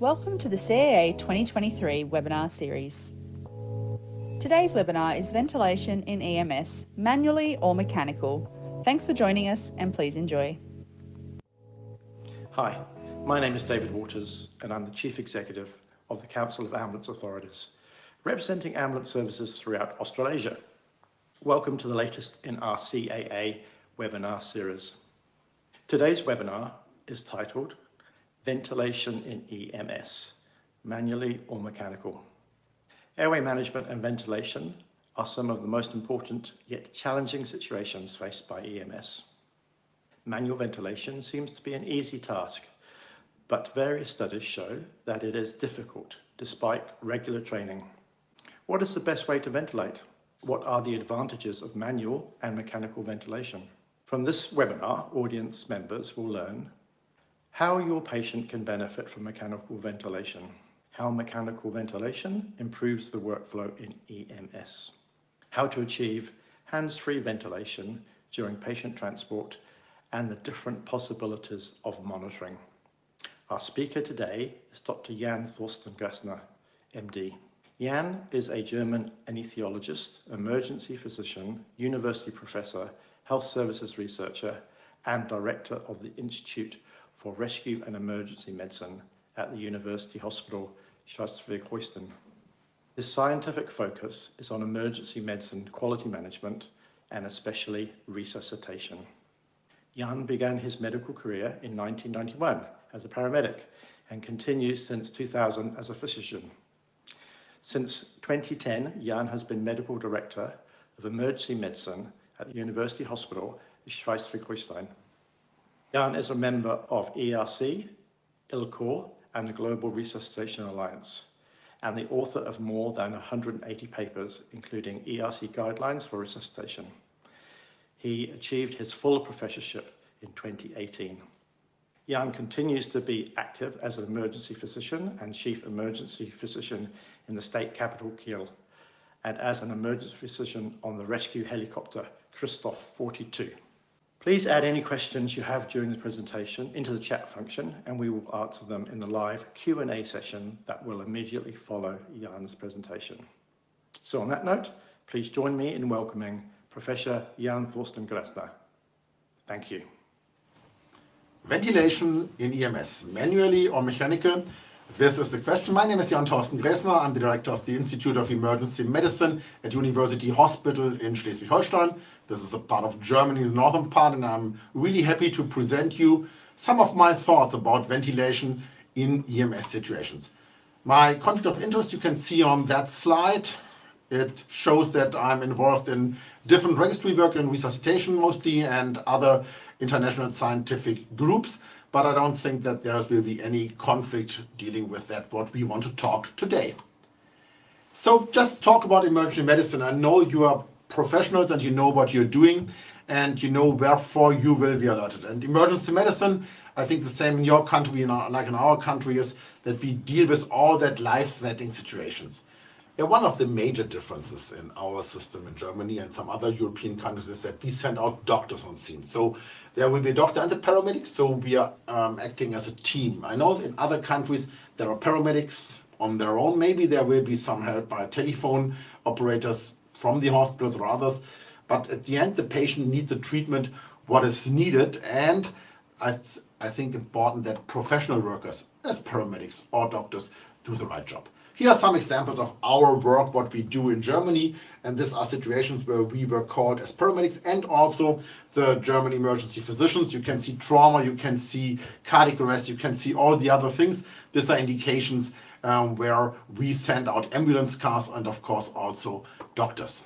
Welcome to the CAA 2023 webinar series. Today's webinar is Ventilation in EMS, Manually or Mechanical. Thanks for joining us and please enjoy. Hi, my name is David Waters and I'm the Chief Executive of the Council of Ambulance Authorities, representing ambulance services throughout Australasia. Welcome to the latest in our CAA webinar series. Today's webinar is titled ventilation in EMS, manually or mechanical. Airway management and ventilation are some of the most important yet challenging situations faced by EMS. Manual ventilation seems to be an easy task, but various studies show that it is difficult despite regular training. What is the best way to ventilate? What are the advantages of manual and mechanical ventilation? From this webinar, audience members will learn how your patient can benefit from mechanical ventilation, how mechanical ventilation improves the workflow in EMS, how to achieve hands-free ventilation during patient transport, and the different possibilities of monitoring. Our speaker today is Dr. Jan Thorsten Gräsner, MD. Jan is a German anesthesiologist, emergency physician, university professor, health services researcher, and director of the Institute for Rescue and Emergency Medicine at the University Hospital Schleswig-Holstein. His scientific focus is on emergency medicine quality management and especially resuscitation. Jan began his medical career in 1991 as a paramedic and continues since 2000 as a physician. Since 2010, Jan has been medical director of emergency medicine at the University Hospital Schleswig-Holstein. Jan is a member of ERC, ILCOR, and the Global Resuscitation Alliance, and the author of more than 180 papers, including ERC guidelines for resuscitation. He achieved his full professorship in 2018. Jan continues to be active as an emergency physician and chief emergency physician in the state capital Kiel, and as an emergency physician on the rescue helicopter Christoph 42. Please add any questions you have during the presentation into the chat function and we will answer them in the live Q&A session that will immediately follow Jan's presentation. So on that note, please join me in welcoming Professor Jan Thorsten Gräsner. Thank you. Ventilation in EMS, manually or mechanical? This is the question. My name is Jan Thorsten Gräsner. I'm the director of the Institute of Emergency Medicine at University Hospital in Schleswig-Holstein. This is a part of Germany, the northern part, and I'm really happy to present you some of my thoughts about ventilation in EMS situations. My conflict of interest you can see on that slide. It shows that I'm involved in different registry work in resuscitation mostly and other international scientific groups, but I don't think that there will be any conflict dealing with that, what we want to talk today. So just talk about emergency medicine. I know you are professionals and you know what you're doing and you know wherefore you will be alerted. And emergency medicine, I think the same in your country and like in our country is that we deal with all that life-threatening situations. And one of the major differences in our system in Germany and some other European countries is that we send out doctors on scene. So there will be a doctor and a paramedic, so we are um, acting as a team. I know in other countries there are paramedics on their own. Maybe there will be some help by telephone operators from the hospitals or others. But at the end, the patient needs the treatment what is needed. And I, I think important that professional workers, as paramedics or doctors, do the right job. Here are some examples of our work, what we do in Germany. And these are situations where we were called as paramedics and also the German emergency physicians. You can see trauma, you can see cardiac arrest, you can see all the other things. These are indications um, where we send out ambulance cars and of course also doctors.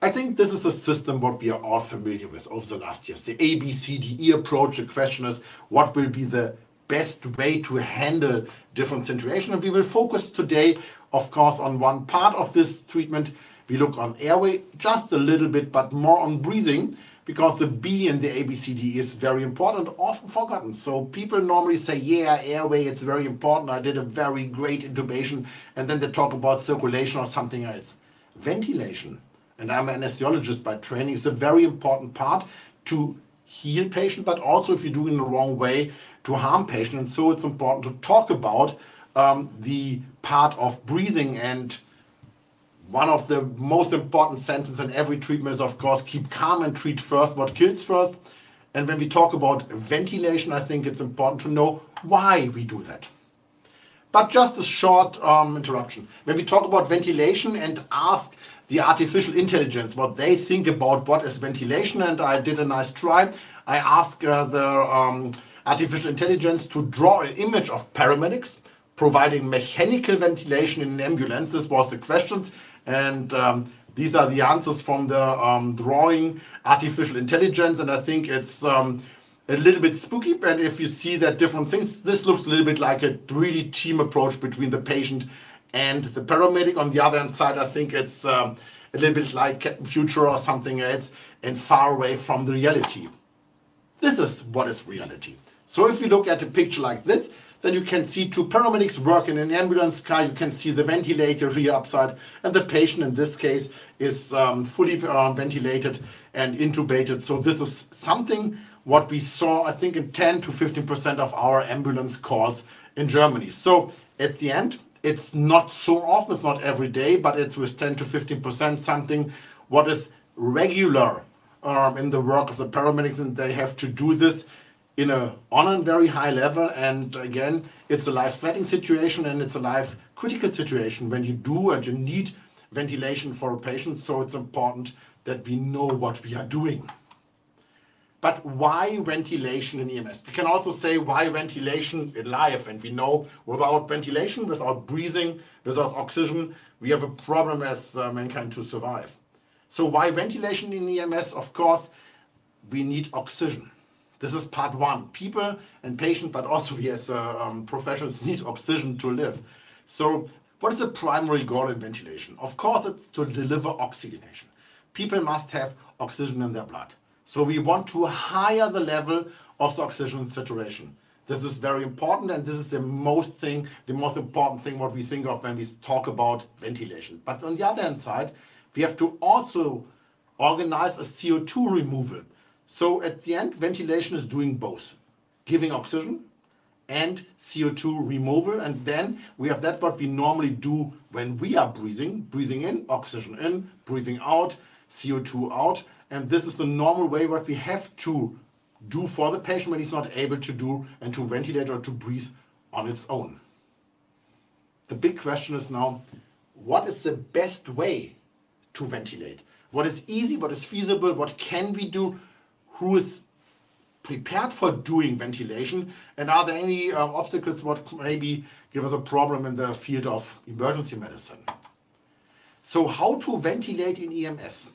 I think this is a system what we are all familiar with over the last years. The ABCDE approach, the question is what will be the best way to handle different situations. And we will focus today, of course, on one part of this treatment. We look on airway just a little bit, but more on breathing because the B in the ABCD is very important, often forgotten. So people normally say, yeah, airway, it's very important. I did a very great intubation. And then they talk about circulation or something else. Ventilation, and I'm an anesthesiologist by training, is a very important part to heal patient, but also if you do it in the wrong way, to harm patients. So it's important to talk about um, the part of breathing and one of the most important sentences in every treatment is, of course, keep calm and treat first what kills first. And when we talk about ventilation, I think it's important to know why we do that. But just a short um, interruption. When we talk about ventilation and ask the artificial intelligence what they think about what is ventilation, and I did a nice try, I asked uh, the um, artificial intelligence to draw an image of paramedics providing mechanical ventilation in an ambulance. This was the questions. And um, these are the answers from the um, drawing artificial intelligence. And I think it's um, a little bit spooky. And if you see that different things, this looks a little bit like a really team approach between the patient and the paramedic. On the other hand side, I think it's um, a little bit like Captain Future or something else and far away from the reality. This is what is reality. So if you look at a picture like this, then you can see two paramedics working in an ambulance car. You can see the ventilator here upside, and the patient in this case is um, fully uh, ventilated and intubated. So this is something what we saw, I think, in 10 to 15% of our ambulance calls in Germany. So at the end, it's not so often, it's not every day, but it's with 10 to 15% something what is regular um, in the work of the paramedics, and they have to do this in a on a very high level and again it's a life-threatening situation and it's a life critical situation when you do and you need ventilation for a patient so it's important that we know what we are doing but why ventilation in EMS? We can also say why ventilation in life and we know without ventilation, without breathing, without oxygen, we have a problem as uh, mankind to survive. So why ventilation in EMS? Of course, we need oxygen this is part one. People and patients, but also we as uh, um, professionals need oxygen to live. So what is the primary goal in ventilation? Of course, it's to deliver oxygenation. People must have oxygen in their blood. So we want to higher the level of the oxygen saturation. This is very important, and this is the most thing, the most important thing what we think of when we talk about ventilation. But on the other hand side, we have to also organize a CO2 removal. So at the end, ventilation is doing both, giving oxygen and CO2 removal. And then we have that what we normally do when we are breathing, breathing in, oxygen in, breathing out, CO2 out. And this is the normal way what we have to do for the patient when he's not able to do and to ventilate or to breathe on its own. The big question is now, what is the best way to ventilate? What is easy, what is feasible, what can we do who is prepared for doing ventilation? And are there any um, obstacles what maybe give us a problem in the field of emergency medicine? So how to ventilate in EMS?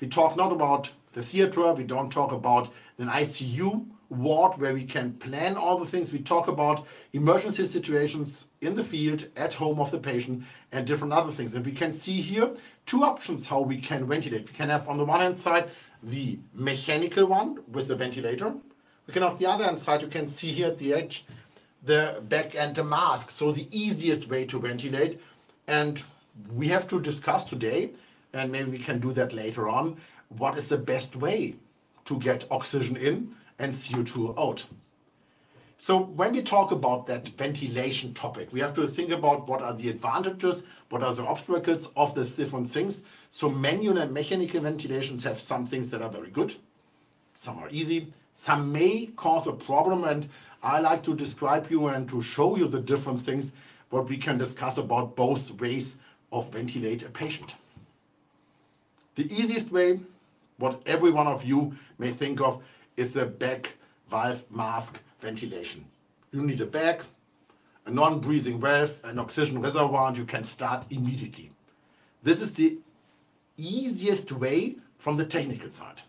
We talk not about the theater, we don't talk about an ICU ward where we can plan all the things. We talk about emergency situations in the field, at home of the patient, and different other things. And we can see here two options how we can ventilate. We can have on the one hand side the mechanical one with the ventilator. We can on the other hand side, you can see here at the edge, the back and the mask. So the easiest way to ventilate. And we have to discuss today, and maybe we can do that later on, what is the best way to get oxygen in and CO2 out. So when we talk about that ventilation topic, we have to think about what are the advantages, what are the obstacles of these different things. So manual and mechanical ventilations have some things that are very good, some are easy, some may cause a problem and I like to describe you and to show you the different things what we can discuss about both ways of ventilate a patient. The easiest way, what every one of you may think of, is the bag valve mask ventilation. You need a bag, a non-breathing valve, an oxygen reservoir, and you can start immediately. This is the easiest way from the technical side.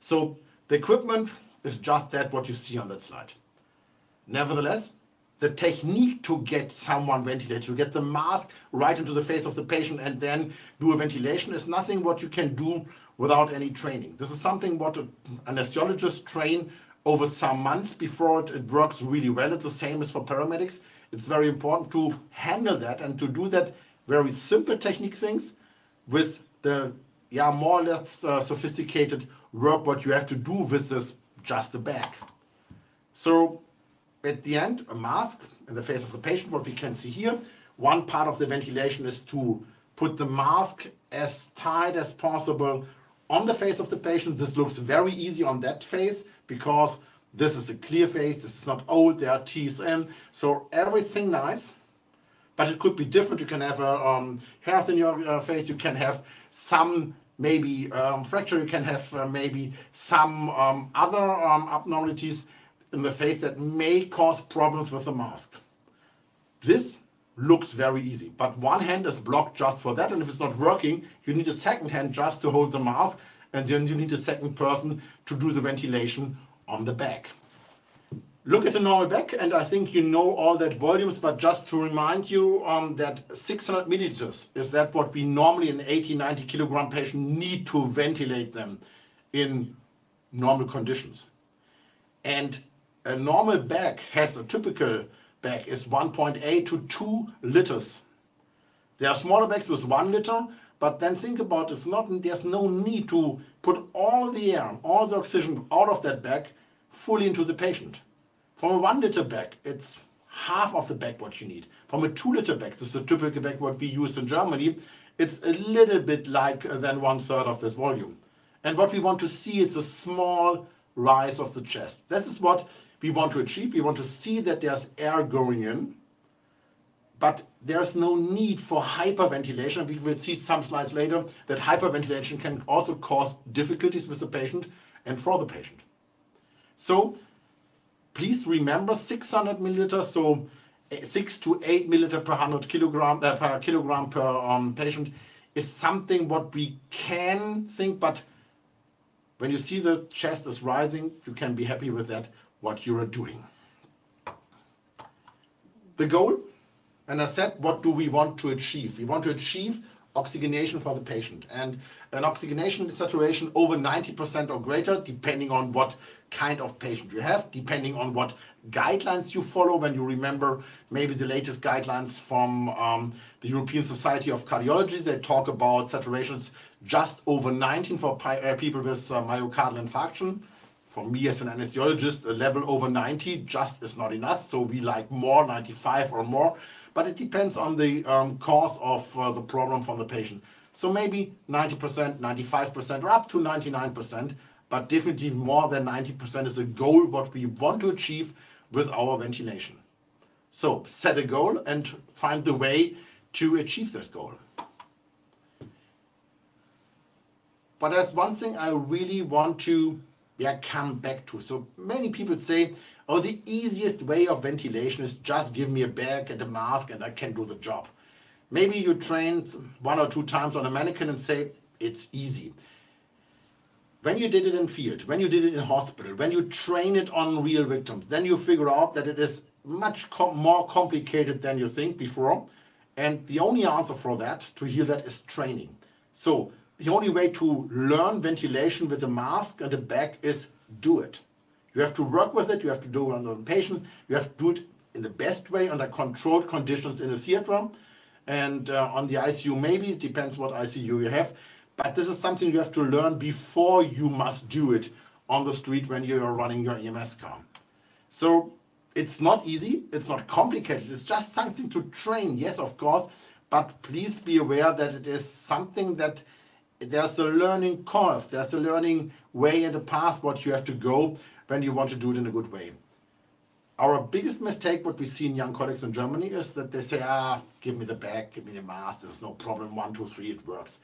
So the equipment is just that what you see on that slide. Nevertheless, the technique to get someone ventilated, to get the mask right into the face of the patient and then do a ventilation is nothing what you can do without any training. This is something what an anesthesiologist train over some months before it, it works really well. It's the same as for paramedics. It's very important to handle that and to do that very simple technique things with the yeah more or less uh, sophisticated work what you have to do with this just the back. So at the end, a mask in the face of the patient, what we can see here, one part of the ventilation is to put the mask as tight as possible on the face of the patient. This looks very easy on that face because this is a clear face. This is not old. There are teeth in. So everything nice. But it could be different. You can have a um, hair in your uh, face. You can have some maybe um, fracture. You can have uh, maybe some um, other um, abnormalities in the face that may cause problems with the mask. This looks very easy, but one hand is blocked just for that. And if it's not working, you need a second hand just to hold the mask. And then you need a second person to do the ventilation on the back. Look at the normal back, and I think you know all that volumes, but just to remind you um, that 600 milliliters is that what we normally in 80, 90 kilogram patient need to ventilate them in normal conditions. And a normal bag has a typical bag is 1.8 to 2 liters. There are smaller bags with 1 liter, but then think about it's not there's no need to put all the air, all the oxygen out of that bag fully into the patient. From a one liter bag, it's half of the bag what you need. From a two liter bag, this is the typical bag what we use in Germany, it's a little bit like uh, than one third of that volume. And what we want to see is a small rise of the chest. This is what we want to achieve. We want to see that there's air going in, but there's no need for hyperventilation. We will see some slides later that hyperventilation can also cause difficulties with the patient and for the patient. So please remember 600 milliliters, so 6 to 8 milliliter per 100 kilogram uh, per kilogram per um, patient is something what we can think, but when you see the chest is rising, you can be happy with that, what you are doing. The goal, and I said, what do we want to achieve? We want to achieve oxygenation for the patient. And an oxygenation saturation over 90% or greater depending on what kind of patient you have depending on what guidelines you follow. When you remember maybe the latest guidelines from um, the European Society of Cardiology they talk about saturations just over 19 for uh, people with uh, myocardial infarction. For me as an anesthesiologist a level over 90 just is not enough. So we like more 95 or more but it depends on the um, cause of uh, the problem from the patient. So maybe 90%, 95%, or up to 99%, but definitely more than 90% is a goal what we want to achieve with our ventilation. So set a goal and find the way to achieve this goal. But there's one thing I really want to yeah, come back to. So many people say, Oh, the easiest way of ventilation is just give me a bag and a mask and I can do the job. Maybe you trained one or two times on a mannequin and say, it's easy. When you did it in field, when you did it in hospital, when you train it on real victims, then you figure out that it is much com more complicated than you think before. And the only answer for that, to heal that, is training. So the only way to learn ventilation with a mask and a bag is do it. You have to work with it, you have to do it on the patient, you have to do it in the best way under controlled conditions in a theater and uh, on the ICU maybe, it depends what ICU you have. But this is something you have to learn before you must do it on the street when you're running your EMS car. So it's not easy, it's not complicated, it's just something to train, yes, of course, but please be aware that it is something that there's a learning curve, there's a learning way and a path what you have to go when you want to do it in a good way. Our biggest mistake, what we see in young colleagues in Germany, is that they say, ah, give me the bag, give me the mask, there's no problem, one, two, three, it works.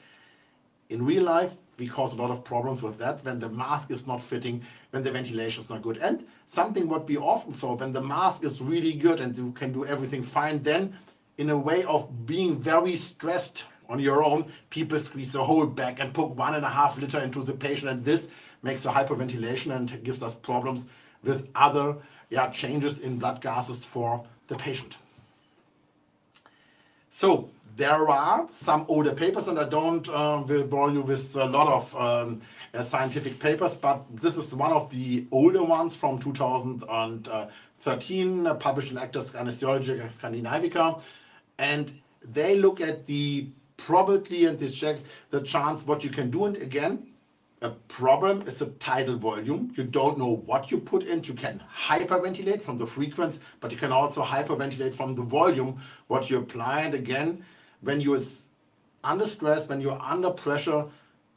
In real life, we cause a lot of problems with that when the mask is not fitting, when the ventilation is not good. And something what we often saw, when the mask is really good and you can do everything fine, then in a way of being very stressed on your own, people squeeze the whole bag and put one and a half liter into the patient. And this makes a hyperventilation and gives us problems with other yeah, changes in blood gases for the patient. So there are some older papers, and I don't uh, will bore you with a lot of um, uh, scientific papers, but this is one of the older ones from 2013, uh, published in Acta Anaesthesiologica Scandinavica, and they look at the probability and this check the chance what you can do. And again, a problem is the tidal volume. You don't know what you put in. You can hyperventilate from the frequency, but you can also hyperventilate from the volume, what you apply. And again, when you're under stress, when you're under pressure,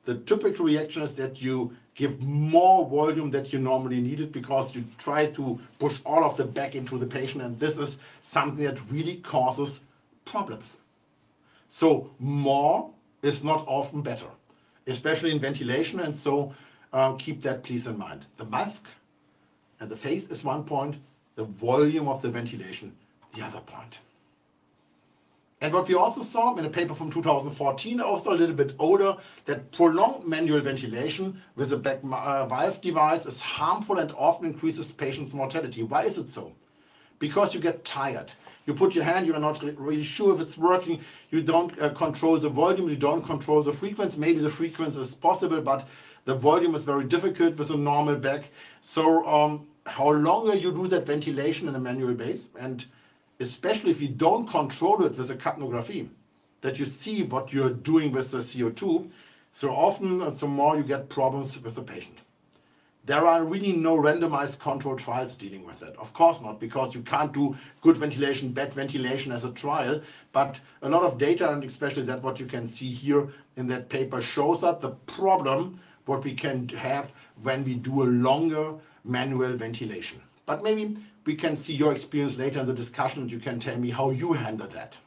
the typical reaction is that you give more volume that you normally needed because you try to push all of the back into the patient. And this is something that really causes problems. So more is not often better especially in ventilation. And so uh, keep that please in mind. The mask and the face is one point, the volume of the ventilation, the other point. And what we also saw in a paper from 2014, also a little bit older, that prolonged manual ventilation with a back uh, valve device is harmful and often increases patients' mortality. Why is it so? Because you get tired. You put your hand, you're not really sure if it's working. You don't uh, control the volume, you don't control the frequency. Maybe the frequency is possible, but the volume is very difficult with a normal back. So um, how longer you do that ventilation in a manual base, and especially if you don't control it with a capnography, that you see what you're doing with the CO2, so often, the more you get problems with the patient. There are really no randomized control trials dealing with it. Of course not, because you can't do good ventilation, bad ventilation as a trial. But a lot of data, and especially that what you can see here in that paper, shows that the problem what we can have when we do a longer manual ventilation. But maybe we can see your experience later in the discussion and you can tell me how you handle that.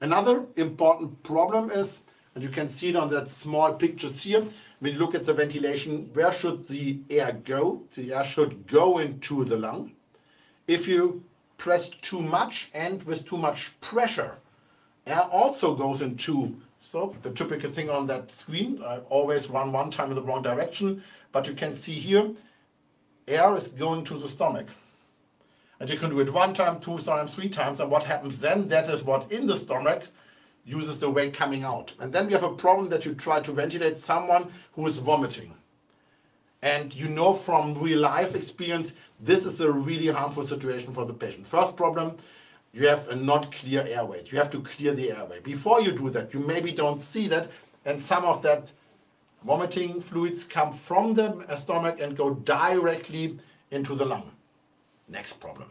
Another important problem is, and you can see it on that small pictures here, when you look at the ventilation, where should the air go? The air should go into the lung. If you press too much and with too much pressure, air also goes into, so the typical thing on that screen, I always run one time in the wrong direction, but you can see here, air is going to the stomach. And you can do it one time, two times, three times, and what happens then, that is what in the stomach uses the way coming out. And then we have a problem that you try to ventilate someone who is vomiting. And you know from real life experience, this is a really harmful situation for the patient. First problem, you have a not clear airway. You have to clear the airway. Before you do that, you maybe don't see that, and some of that vomiting fluids come from the stomach and go directly into the lung. Next problem.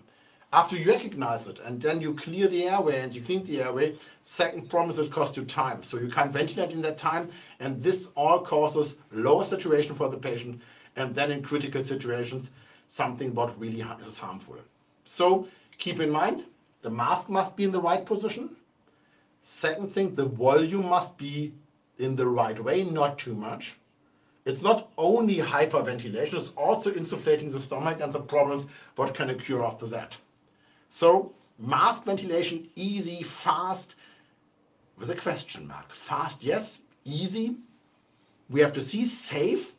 After you recognize it and then you clear the airway and you clean the airway, second promise it costs you time. So you can't ventilate in that time and this all causes lower saturation for the patient and then in critical situations something what really is harmful. So keep in mind the mask must be in the right position. Second thing, the volume must be in the right way, not too much. It's not only hyperventilation, it's also insufflating the stomach and the problems what can occur after that. So mask ventilation, easy, fast, with a question mark. Fast, yes. Easy, we have to see. Safe,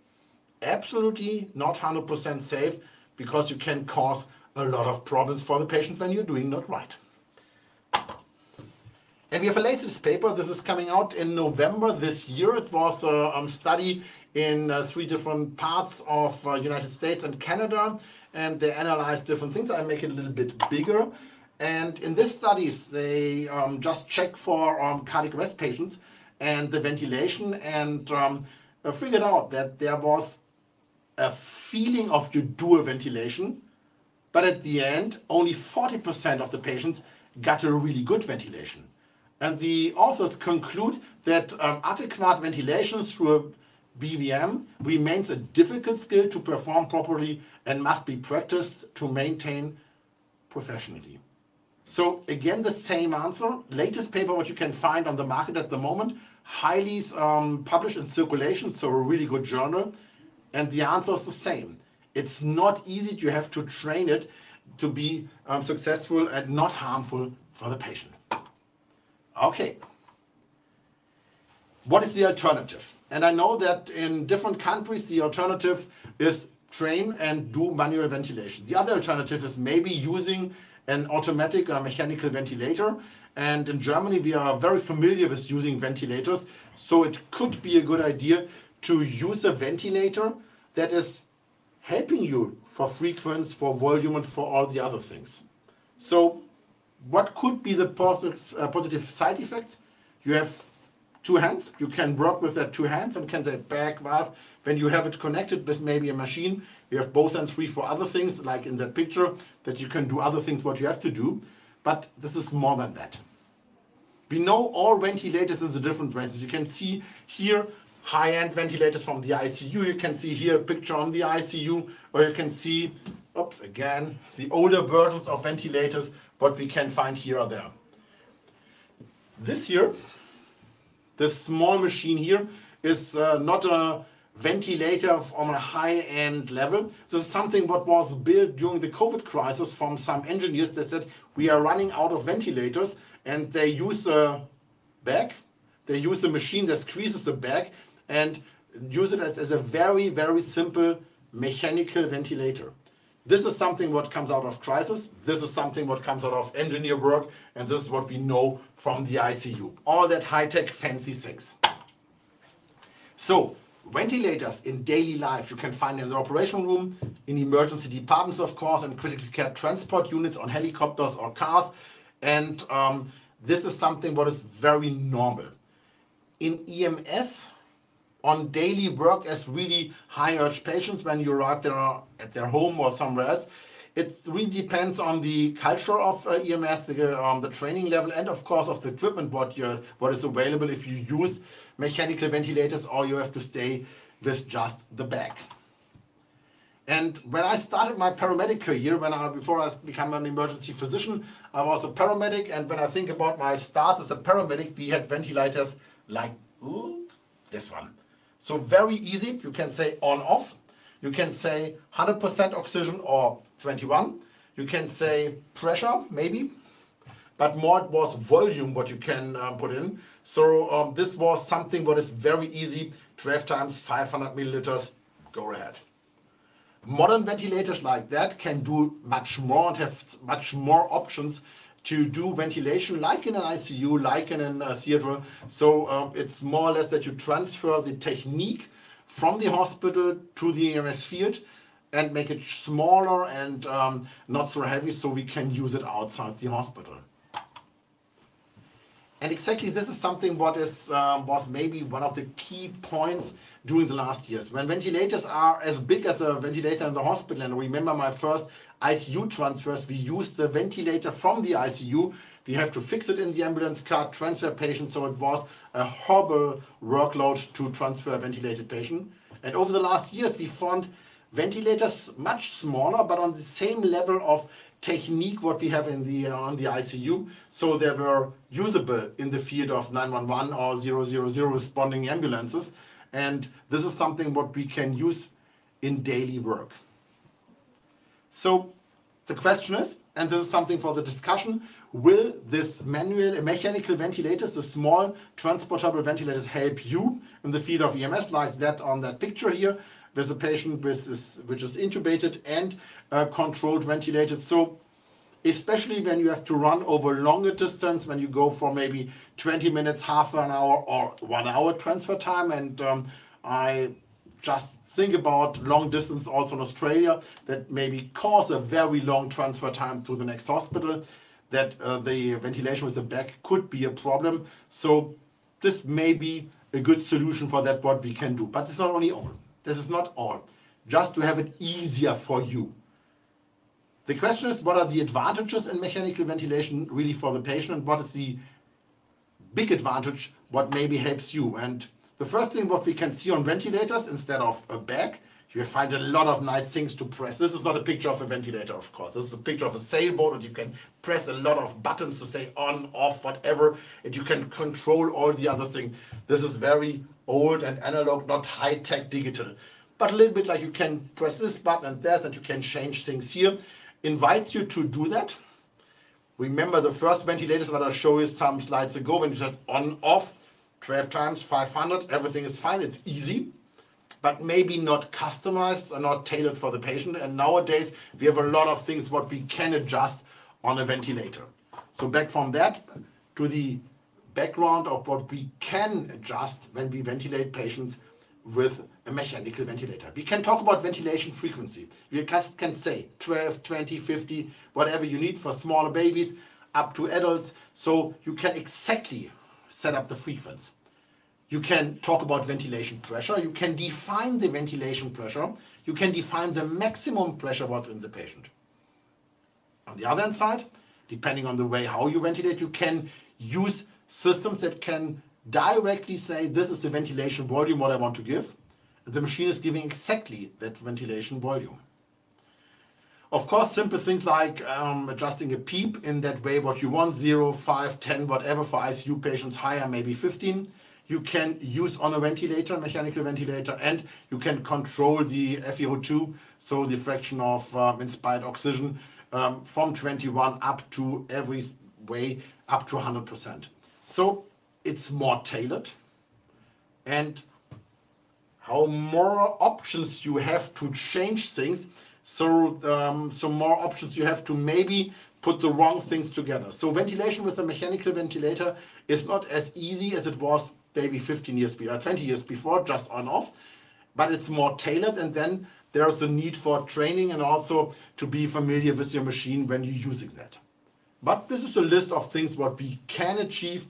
absolutely not 100% safe because you can cause a lot of problems for the patient when you're doing not right. And we have a latest paper. This is coming out in November this year. It was a um, study in uh, three different parts of uh, United States and Canada and they analyze different things. I make it a little bit bigger. And in this studies, they um, just check for um, cardiac arrest patients and the ventilation and um, figured out that there was a feeling of you do a ventilation, but at the end, only 40% of the patients got a really good ventilation. And the authors conclude that um, adequate ventilation through a BVM remains a difficult skill to perform properly and must be practiced to maintain professionally. So again, the same answer. Latest paper what you can find on the market at the moment, highly um, published in circulation, so a really good journal. And the answer is the same. It's not easy. You have to train it to be um, successful and not harmful for the patient. Okay. What is the alternative? And I know that in different countries, the alternative is train and do manual ventilation. The other alternative is maybe using an automatic or mechanical ventilator. And in Germany, we are very familiar with using ventilators. So it could be a good idea to use a ventilator that is helping you for frequency, for volume, and for all the other things. So what could be the positive, uh, positive side effects? You have two hands. You can work with that two hands and can say bag valve. When you have it connected with maybe a machine, you have both hands free for other things, like in that picture, that you can do other things what you have to do. But this is more than that. We know all ventilators in the different ways. You can see here high-end ventilators from the ICU. You can see here a picture on the ICU, or you can see, oops, again, the older versions of ventilators, what we can find here or there. This here, this small machine here, is uh, not a ventilator on a high-end level. This is something what was built during the COVID crisis from some engineers that said we are running out of ventilators and they use a bag, they use a machine that squeezes the bag and use it as, as a very, very simple mechanical ventilator. This is something what comes out of crisis. This is something what comes out of engineer work. And this is what we know from the ICU. All that high-tech fancy things. So ventilators in daily life you can find in the operation room, in emergency departments, of course, and critical care transport units on helicopters or cars. And um, this is something what is very normal. In EMS, on daily work as really high urge patients when you arrive there at their home or somewhere else. It really depends on the culture of uh, EMS, the, um, the training level, and of course of the equipment what you what is available if you use mechanical ventilators or you have to stay with just the bag. And when I started my paramedic career, when I before I became an emergency physician, I was a paramedic. And when I think about my start as a paramedic, we had ventilators like ooh, this one. So very easy. You can say on off. You can say 100% oxygen or 21. You can say pressure maybe, but more it was volume what you can um, put in. So um, this was something what is very easy. 12 times 500 milliliters. Go ahead. Modern ventilators like that can do much more and have much more options to do ventilation like in an ICU, like in a theater. So um, it's more or less that you transfer the technique from the hospital to the EMS field and make it smaller and um, not so heavy so we can use it outside the hospital. And exactly this is something what is um, was maybe one of the key points during the last years. When ventilators are as big as a ventilator in the hospital, and remember my first ICU transfers, we used the ventilator from the ICU. We have to fix it in the ambulance car, transfer patients, so it was a horrible workload to transfer a ventilated patient. And over the last years, we found ventilators much smaller, but on the same level of technique what we have in the uh, on the ICU. So they were usable in the field of 911 or 000 responding ambulances. And this is something what we can use in daily work. So the question is, and this is something for the discussion, will this manual mechanical ventilators, the small transportable ventilators help you in the field of EMS like that on that picture here with a patient with is, which is intubated and uh, controlled ventilated. So especially when you have to run over longer distance, when you go for maybe 20 minutes, half an hour, or one hour transfer time. And um, I just think about long distance also in Australia that maybe cause a very long transfer time to the next hospital, that uh, the ventilation with the back could be a problem. So this may be a good solution for that, what we can do. But it's not only all. This is not all. Just to have it easier for you. The question is, what are the advantages in mechanical ventilation really for the patient and what is the big advantage what maybe helps you? And the first thing what we can see on ventilators instead of a bag, you find a lot of nice things to press. This is not a picture of a ventilator, of course. This is a picture of a sailboat and you can press a lot of buttons to say on, off, whatever, and you can control all the other things. This is very old and analog, not high-tech digital. But a little bit like you can press this button and that and you can change things here invites you to do that. Remember the first ventilators that I showed you some slides ago when you said on, off, 12 times 500, everything is fine, it's easy, but maybe not customized or not tailored for the patient. And nowadays we have a lot of things what we can adjust on a ventilator. So back from that to the background of what we can adjust when we ventilate patients with a mechanical ventilator. We can talk about ventilation frequency. We can say 12, 20, 50, whatever you need for smaller babies up to adults. So you can exactly set up the frequency. You can talk about ventilation pressure. You can define the ventilation pressure. You can define the maximum pressure what's in the patient. On the other hand side, depending on the way how you ventilate, you can use systems that can directly say this is the ventilation volume what I want to give. And the machine is giving exactly that ventilation volume. Of course, simple things like um, adjusting a PEEP in that way, what you want, 0, 5, 10, whatever, for ICU patients higher, maybe 15. You can use on a ventilator, mechanical ventilator, and you can control the FiO2, so the fraction of um, inspired oxygen, um, from 21 up to every way up to 100%. So it's more tailored and how more options you have to change things so um, so more options you have to maybe put the wrong things together so ventilation with a mechanical ventilator is not as easy as it was maybe 15 years before uh, 20 years before just on off but it's more tailored and then there's the need for training and also to be familiar with your machine when you're using that but this is a list of things what we can achieve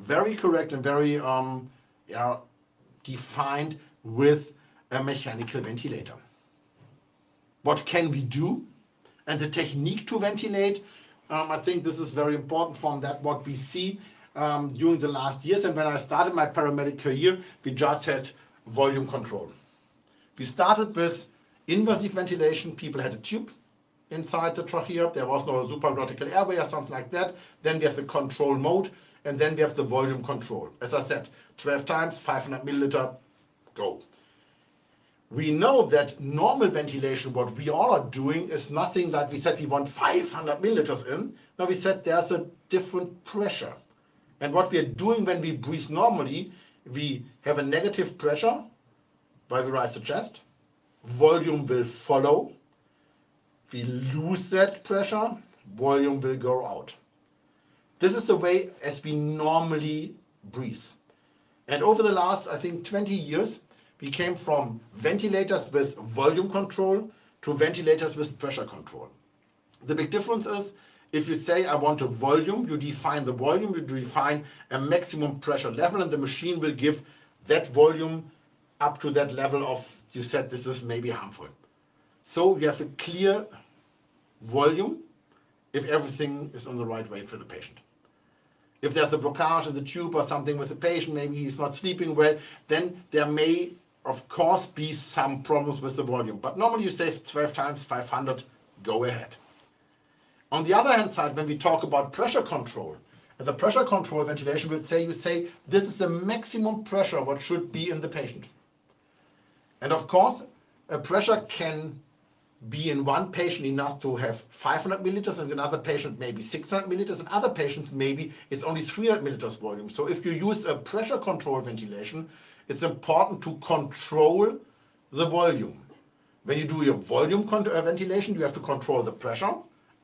very correct and very um, yeah, defined with a mechanical ventilator. What can we do? And the technique to ventilate, um, I think this is very important from that what we see um, during the last years. And when I started my paramedic career, we just had volume control. We started with invasive ventilation. People had a tube inside the trachea. There was no supraglottal airway or something like that. Then we have the control mode and then we have the volume control. As I said, 12 times, 500 milliliter, go. We know that normal ventilation, what we all are doing is nothing that we said we want 500 milliliters in. Now we said there's a different pressure. And what we are doing when we breathe normally, we have a negative pressure while we rise the chest. Volume will follow. We lose that pressure, volume will go out. This is the way as we normally breathe. And over the last, I think, 20 years, we came from ventilators with volume control to ventilators with pressure control. The big difference is if you say I want a volume, you define the volume, you define a maximum pressure level, and the machine will give that volume up to that level of, you said this is maybe harmful. So you have a clear volume if everything is on the right way for the patient if there's a blockage in the tube or something with the patient, maybe he's not sleeping well, then there may, of course, be some problems with the volume. But normally you say 12 times 500, go ahead. On the other hand side, when we talk about pressure control, the pressure control ventilation will say, you say, this is the maximum pressure what should be in the patient. And of course, a pressure can be in one patient enough to have 500 milliliters and another patient maybe 600 milliliters and other patients maybe it's only 300 milliliters volume. So if you use a pressure control ventilation, it's important to control the volume. When you do your volume uh, ventilation, you have to control the pressure,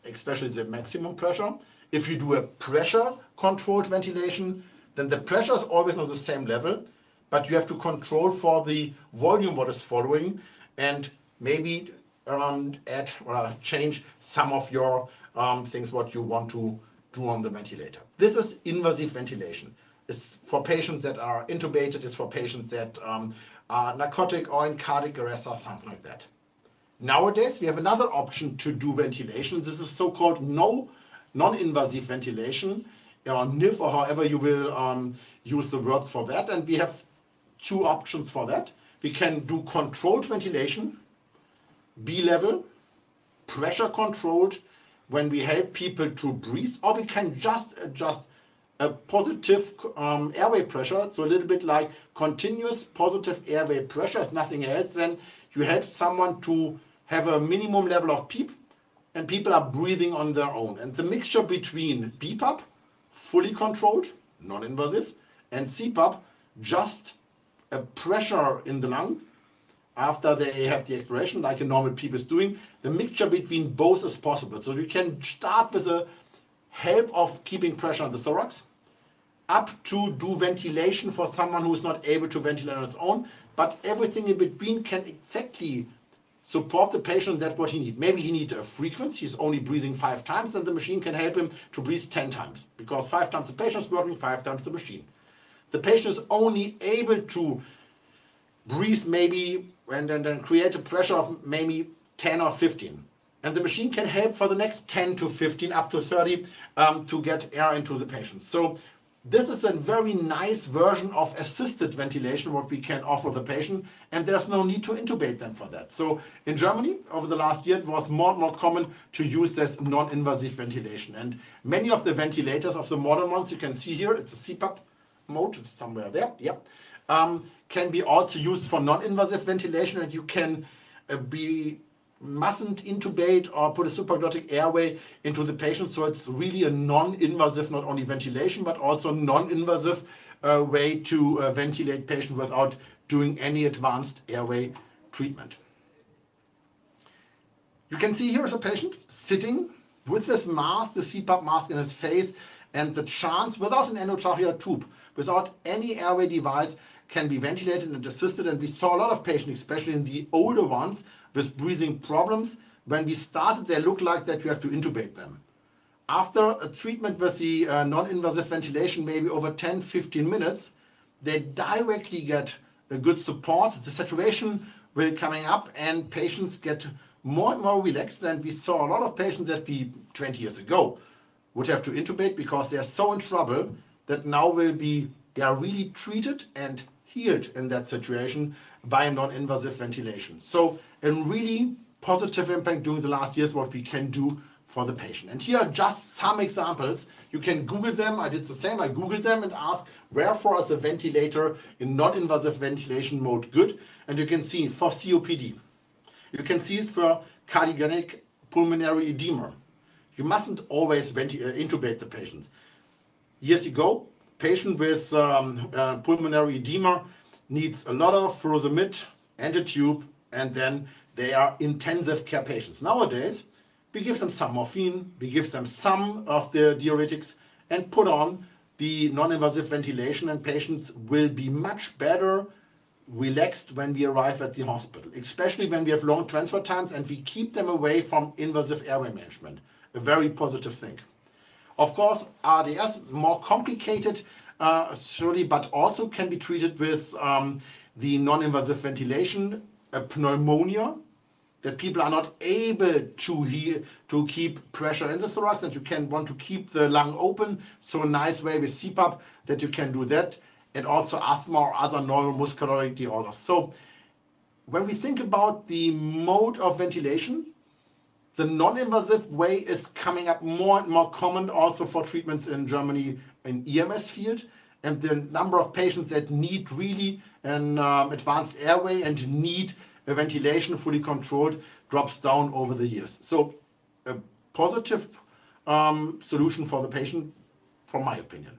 especially the maximum pressure. If you do a pressure controlled ventilation, then the pressure is always on the same level, but you have to control for the volume what is following and maybe um, add or change some of your um, things what you want to do on the ventilator. This is invasive ventilation. It's for patients that are intubated, it's for patients that um, are narcotic or in cardiac arrest or something like that. Nowadays, we have another option to do ventilation. This is so-called no non-invasive ventilation, or NIV, or however you will um, use the words for that. And we have two options for that. We can do controlled ventilation, B level, pressure controlled when we help people to breathe, or we can just adjust a positive um, airway pressure, so a little bit like continuous positive airway pressure is nothing else than you help someone to have a minimum level of PEEP and people are breathing on their own. And the mixture between BPAP, fully controlled, non-invasive, and CPAP, just a pressure in the lung, after they have the expiration, like a normal PEEP is doing, the mixture between both is possible. So you can start with a help of keeping pressure on the thorax, up to do ventilation for someone who is not able to ventilate on its own, but everything in between can exactly support the patient that what he needs. Maybe he needs a frequency, he's only breathing five times, then the machine can help him to breathe 10 times, because five times the patient is working, five times the machine. The patient is only able to breathe maybe and then, create a pressure of maybe 10 or 15. And the machine can help for the next 10 to 15, up to 30, um, to get air into the patient. So this is a very nice version of assisted ventilation, what we can offer the patient, and there's no need to intubate them for that. So in Germany, over the last year, it was more and more common to use this non-invasive ventilation. And many of the ventilators of the modern ones, you can see here, it's a CPAP mode, somewhere there, yeah, um, can be also used for non-invasive ventilation, and you can uh, be mustn't intubate or put a supraglottic airway into the patient. So it's really a non-invasive, not only ventilation, but also non-invasive uh, way to uh, ventilate patient without doing any advanced airway treatment. You can see here is a patient sitting with this mask, the CPAP mask in his face, and the chance without an endotracheal tube, without any airway device, can be ventilated and assisted. And we saw a lot of patients, especially in the older ones, with breathing problems. When we started, they looked like that you have to intubate them. After a treatment with the uh, non-invasive ventilation, maybe over 10, 15 minutes, they directly get a good support. The saturation will coming up and patients get more and more relaxed. And we saw a lot of patients that we 20 years ago would have to intubate because they're so in trouble that now will be they are really treated and healed in that situation by non-invasive ventilation. So a really positive impact during the last years what we can do for the patient. And here are just some examples. You can Google them. I did the same. I Googled them and asked, wherefore is a ventilator in non-invasive ventilation mode good? And you can see for COPD. You can see it's for cardiogenic pulmonary edema. You mustn't always uh, intubate the patient. Years ago, patient with um, uh, pulmonary edema needs a lot of furosemide and a tube and then they are intensive care patients. Nowadays, we give them some morphine, we give them some of the diuretics and put on the non-invasive ventilation and patients will be much better relaxed when we arrive at the hospital, especially when we have long transfer times and we keep them away from invasive airway management. A very positive thing. Of course, RDS, more complicated, uh, surely, but also can be treated with um, the non-invasive ventilation a pneumonia that people are not able to heal, to keep pressure in the thorax and you can want to keep the lung open so a nice way with CPAP that you can do that and also asthma or other neuromuscular disorders. So when we think about the mode of ventilation, the non-invasive way is coming up more and more common also for treatments in Germany in EMS field and the number of patients that need really an um, advanced airway and need a ventilation fully controlled drops down over the years. So a positive um, solution for the patient, from my opinion.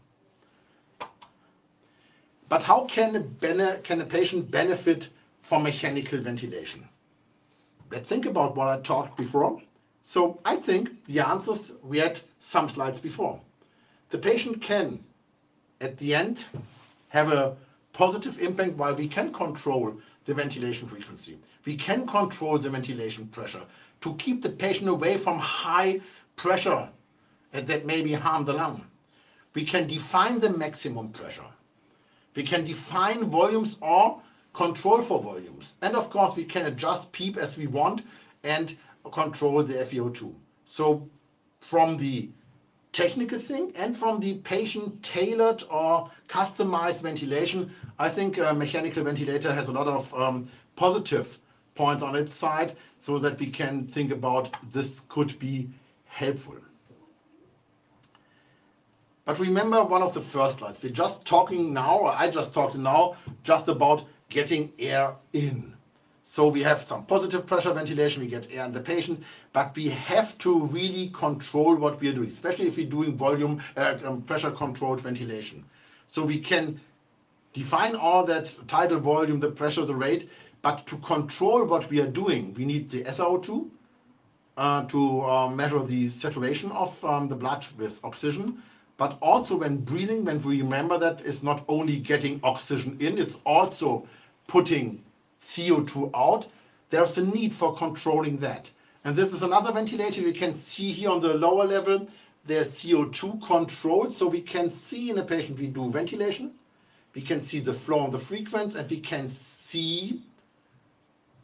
But how can a, can a patient benefit from mechanical ventilation? Let's think about what I talked before. So I think the answers we had some slides before. The patient can at the end have a positive impact while we can control the ventilation frequency. We can control the ventilation pressure to keep the patient away from high pressure and that maybe harm the lung. We can define the maximum pressure. We can define volumes or control for volumes. And of course, we can adjust PEEP as we want and control the FiO2. So from the technical thing and from the patient tailored or customized ventilation, I think a mechanical ventilator has a lot of um, positive points on its side so that we can think about this could be helpful. But remember one of the first slides. We're just talking now, or I just talked now, just about getting air in. So we have some positive pressure ventilation, we get air in the patient, but we have to really control what we are doing, especially if we're doing volume uh, um, pressure controlled ventilation. So we can define all that tidal volume, the pressure, the rate, but to control what we are doing, we need the SiO2 uh, to uh, measure the saturation of um, the blood with oxygen. But also when breathing, when we remember that it's not only getting oxygen in, it's also putting CO2 out, there's a need for controlling that. And this is another ventilator you can see here on the lower level, there's CO2 control, so we can see in a patient we do ventilation, we can see the flow and the frequency, and we can see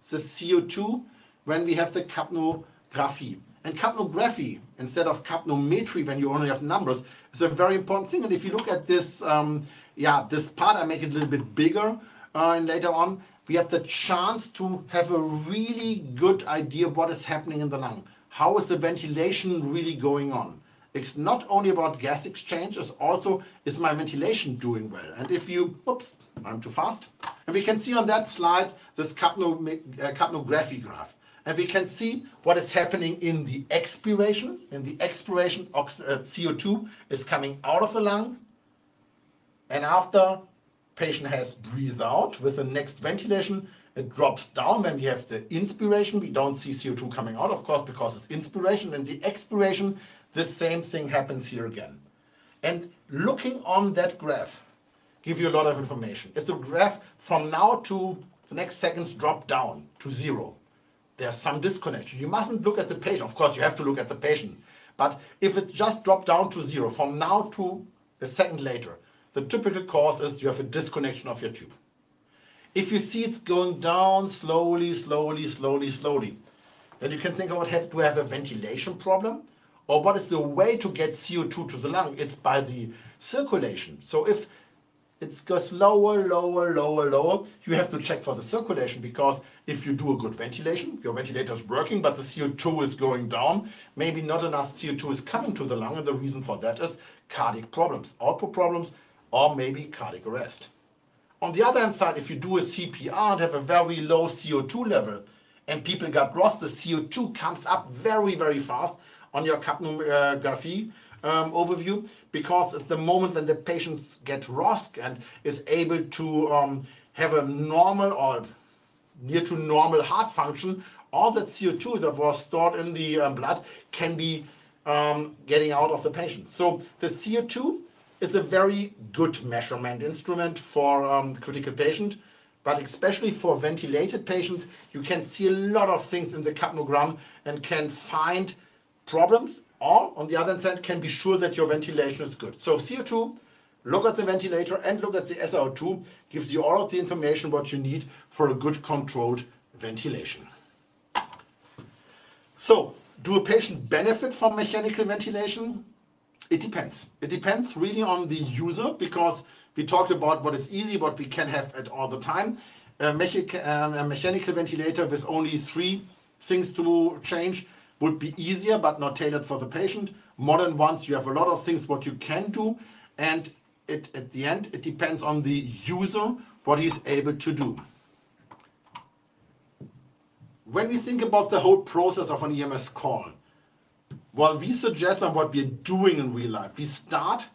the CO2 when we have the capnography. And capnography, instead of capnometry, when you only have numbers, is a very important thing. And if you look at this, um, yeah, this part, I make it a little bit bigger, uh, and later on, we have the chance to have a really good idea what is happening in the lung. How is the ventilation really going on? It's not only about gas exchange, it's also, is my ventilation doing well? And if you, oops, I'm too fast. And we can see on that slide this uh, capnography graph. And we can see what is happening in the expiration. In the expiration, uh, CO2 is coming out of the lung. And after patient has breathed out with the next ventilation, it drops down when we have the inspiration. We don't see CO2 coming out, of course, because it's inspiration. And the expiration, the same thing happens here again. And looking on that graph give you a lot of information. If the graph from now to the next seconds drop down to zero, there's some disconnection. You mustn't look at the patient. Of course, you have to look at the patient. But if it just dropped down to zero from now to a second later, the typical cause is you have a disconnection of your tube. If you see it's going down slowly, slowly, slowly, slowly, then you can think about, do I have a ventilation problem? Or what is the way to get CO2 to the lung? It's by the circulation. So if it goes lower, lower, lower, lower, you have to check for the circulation because if you do a good ventilation, your ventilator is working, but the CO2 is going down, maybe not enough CO2 is coming to the lung, and the reason for that is cardiac problems, output problems, or maybe cardiac arrest. On the other hand side, if you do a CPR and have a very low CO2 level, and people got lost, the CO2 comes up very, very fast, on your capnography um, overview because at the moment when the patients get ROSC and is able to um, have a normal or near to normal heart function, all that CO2 that was stored in the um, blood can be um, getting out of the patient. So the CO2 is a very good measurement instrument for um, critical patient, but especially for ventilated patients, you can see a lot of things in the capnogram and can find problems or on the other side can be sure that your ventilation is good. So CO2, look at the ventilator and look at the SiO2 gives you all of the information what you need for a good controlled ventilation. So do a patient benefit from mechanical ventilation? It depends. It depends really on the user because we talked about what is easy, what we can have at all the time. A, mecha um, a mechanical ventilator with only three things to change would be easier but not tailored for the patient. Modern ones, you have a lot of things what you can do and it, at the end it depends on the user what he's able to do. When we think about the whole process of an EMS call, what we suggest and what we're doing in real life, we start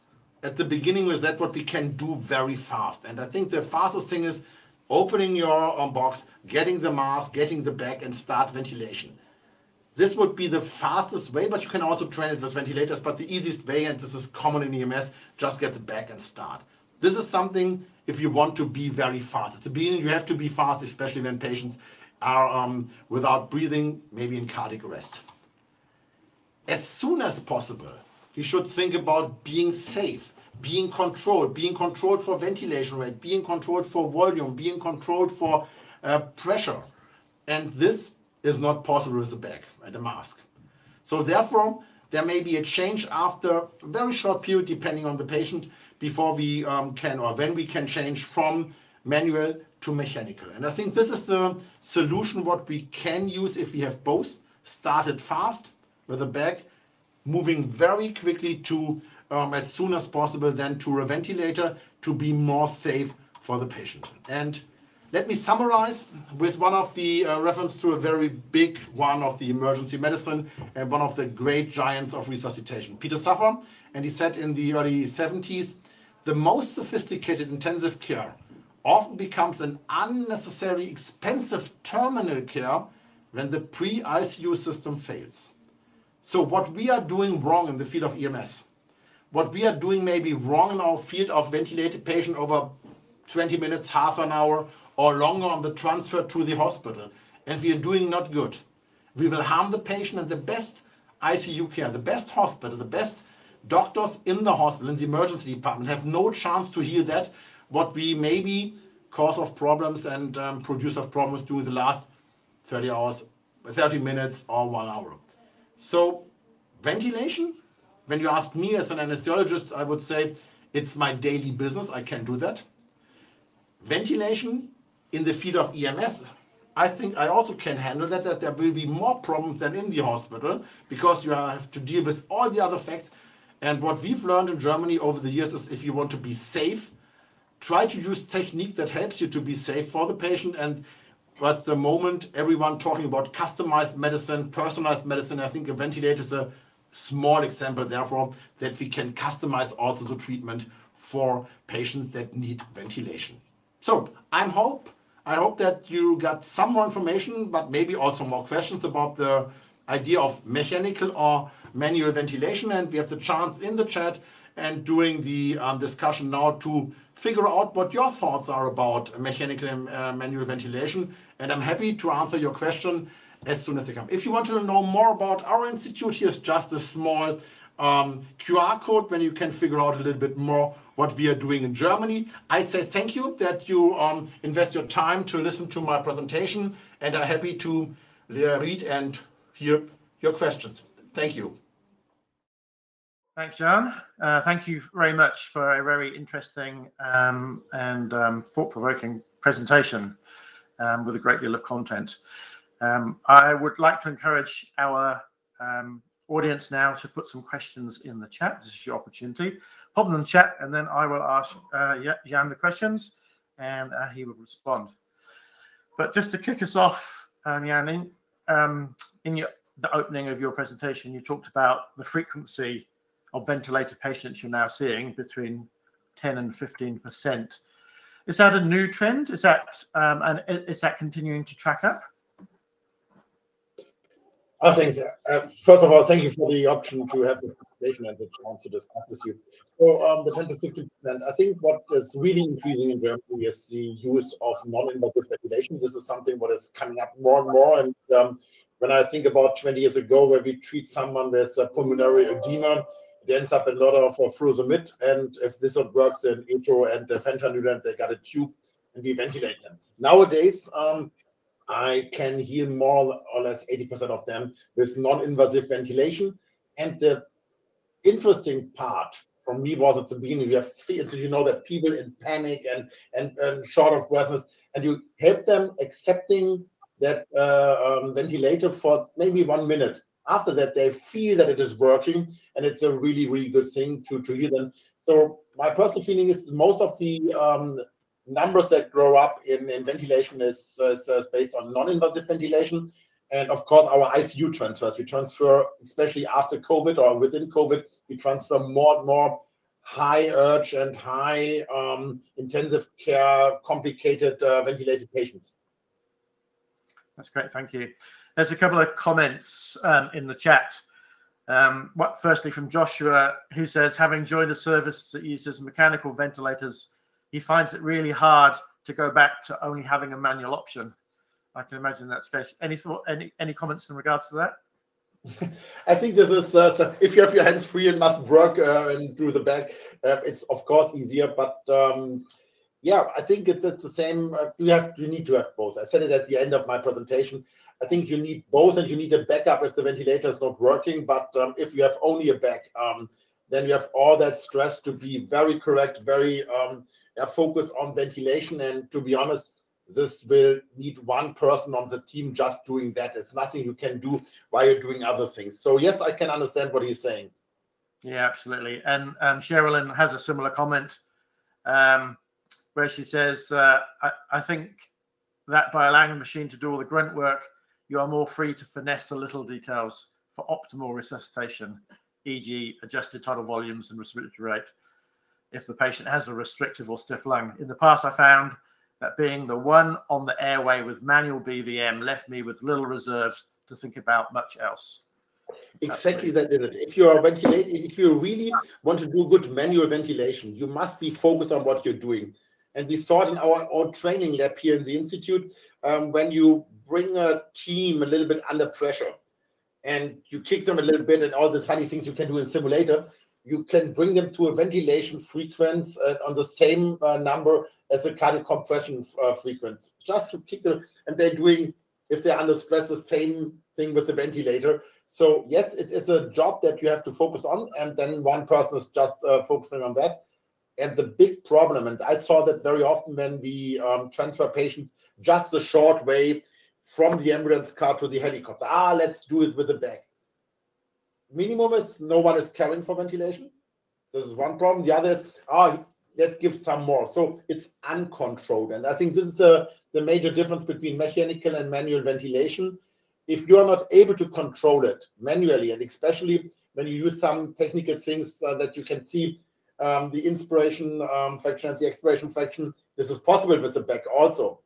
at the beginning with that what we can do very fast. And I think the fastest thing is opening your um, box, getting the mask, getting the bag and start ventilation. This would be the fastest way, but you can also train it with ventilators. But the easiest way, and this is common in EMS, just get the bag and start. This is something if you want to be very fast. At the beginning, you have to be fast, especially when patients are um, without breathing, maybe in cardiac arrest. As soon as possible, we should think about being safe, being controlled, being controlled for ventilation rate, being controlled for volume, being controlled for uh, pressure. And this is not possible with a bag and a mask. So therefore, there may be a change after a very short period, depending on the patient, before we um, can or when we can change from manual to mechanical. And I think this is the solution what we can use if we have both started fast with a bag, moving very quickly to um, as soon as possible then to a ventilator to be more safe for the patient. And let me summarize with one of the uh, reference to a very big one of the emergency medicine and one of the great giants of resuscitation, Peter Safar. And he said in the early 70s, the most sophisticated intensive care often becomes an unnecessary expensive terminal care when the pre-ICU system fails. So what we are doing wrong in the field of EMS, what we are doing maybe wrong in our field of ventilated patient over 20 minutes, half an hour, or longer on the transfer to the hospital and we are doing not good, we will harm the patient and the best ICU care, the best hospital, the best doctors in the hospital, in the emergency department have no chance to heal that what we maybe cause of problems and um, produce of problems during the last 30 hours, 30 minutes or one hour. So ventilation, when you ask me as an anesthesiologist, I would say it's my daily business. I can do that. Ventilation in the field of EMS, I think I also can handle that, that there will be more problems than in the hospital because you have to deal with all the other facts. And what we've learned in Germany over the years is if you want to be safe, try to use technique that helps you to be safe for the patient. And at the moment, everyone talking about customized medicine, personalized medicine, I think a ventilator is a small example, therefore, that we can customize also the treatment for patients that need ventilation. So I hope I hope that you got some more information, but maybe also more questions about the idea of mechanical or manual ventilation. And we have the chance in the chat and during the um, discussion now to figure out what your thoughts are about mechanical and uh, manual ventilation. And I'm happy to answer your question as soon as they come. If you want to know more about our institute, here's just a small um, QR code when you can figure out a little bit more what we are doing in Germany. I say thank you that you um, invest your time to listen to my presentation and I'm happy to uh, read and hear your questions. Thank you. Thanks, Jan. Uh, thank you very much for a very interesting um, and um, thought-provoking presentation um, with a great deal of content. Um, I would like to encourage our um, audience now to put some questions in the chat. This is your opportunity. Pop them in the chat, and then I will ask uh, Jan the questions, and uh, he will respond. But just to kick us off, um, Jan, in, in your, the opening of your presentation, you talked about the frequency of ventilated patients you're now seeing between 10 and 15 percent. Is that a new trend? Is that um, and is that continuing to track up? I think, uh, first of all, thank you for the option to have this presentation and the chance to discuss this with you. So, um, the 10 to 15 percent, I think what is really increasing in Germany is the use of non-invasive ventilation. This is something what is coming up more and more. And um, when I think about 20 years ago, where we treat someone with a pulmonary edema, ends up a lot of uh, furosemide. And if this not works, then atro and the fentanyl, and they got a tube and we ventilate them. Nowadays, um, I can heal more or less 80% of them with non-invasive ventilation. And the interesting part for me was at the beginning, you have you know that people in panic and, and, and short of breath, and you help them accepting that uh, um, ventilator for maybe one minute. After that, they feel that it is working, and it's a really, really good thing to, to hear them. So my personal feeling is most of the um, numbers that grow up in, in ventilation is, is, is based on non-invasive ventilation. And of course, our ICU transfers, we transfer, especially after COVID or within COVID, we transfer more and more high urge and high um, intensive care, complicated uh, ventilated patients. That's great, thank you. There's a couple of comments um, in the chat. Um, what, firstly, from Joshua, who says, having joined a service that uses mechanical ventilators he finds it really hard to go back to only having a manual option. I can imagine that's case. Any thought, any any comments in regards to that? I think this is uh, if you have your hands free and must work uh, and do the back, uh, it's of course easier. But um, yeah, I think it's, it's the same. Uh, you have you need to have both. I said it at the end of my presentation. I think you need both, and you need a backup if the ventilator is not working. But um, if you have only a back, um, then you have all that stress to be very correct, very um, focused on ventilation. And to be honest, this will need one person on the team just doing that. It's nothing you can do while you're doing other things. So yes, I can understand what he's saying. Yeah, absolutely. And um, Sherilyn has a similar comment um, where she says, uh, I, I, think that by allowing the machine to do all the grunt work, you are more free to finesse the little details for optimal resuscitation, e.g., adjusted tidal volumes and respiratory rate if the patient has a restrictive or stiff lung. In the past, I found that being the one on the airway with manual BVM left me with little reserves to think about much else. Exactly that is it. If you are ventilating, if you really want to do good manual ventilation, you must be focused on what you're doing. And we saw it in our own training lab here in the institute um, when you bring a team a little bit under pressure and you kick them a little bit and all the funny things you can do in simulator you can bring them to a ventilation frequency uh, on the same uh, number as a cardiac compression uh, frequency, just to kick them. And they're doing, if they're under stress, the same thing with the ventilator. So yes, it is a job that you have to focus on, and then one person is just uh, focusing on that. And the big problem, and I saw that very often when we um, transfer patients just a short way from the ambulance car to the helicopter. Ah, let's do it with a bag. Minimum is no one is caring for ventilation. This is one problem. The other is, ah, let's give some more. So it's uncontrolled. And I think this is a, the major difference between mechanical and manual ventilation if you are not able to control it manually, and especially when you use some technical things uh, that you can see um, the inspiration um, fraction and the expiration fraction, this is possible with the back also.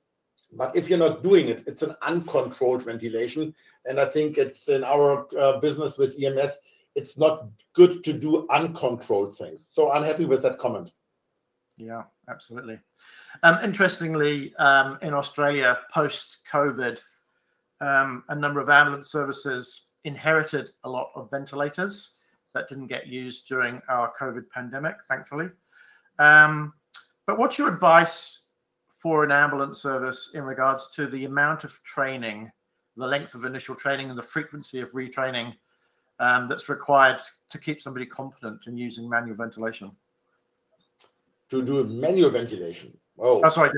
But if you're not doing it, it's an uncontrolled ventilation. And I think it's in our uh, business with EMS, it's not good to do uncontrolled things. So I'm happy with that comment. Yeah, absolutely. Um, interestingly, um, in Australia, post COVID, um, a number of ambulance services inherited a lot of ventilators that didn't get used during our COVID pandemic, thankfully. Um, but what's your advice for an ambulance service in regards to the amount of training, the length of initial training, and the frequency of retraining um, that's required to keep somebody competent in using manual ventilation? To do manual ventilation. Oh, oh sorry,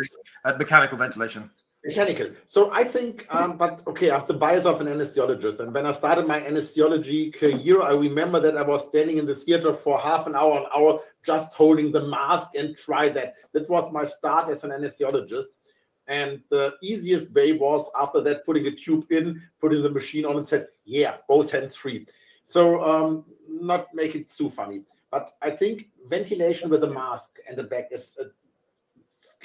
uh, mechanical ventilation. Mechanical. So I think, um, but okay, I have the bias of an anesthesiologist. And when I started my anesthesiology career, I remember that I was standing in the theater for half an hour, an hour, just holding the mask and try that. That was my start as an anesthesiologist. And the easiest way was after that, putting a tube in, putting the machine on and said, yeah, both hands free. So um, not make it too funny. But I think ventilation with a mask and a bag is a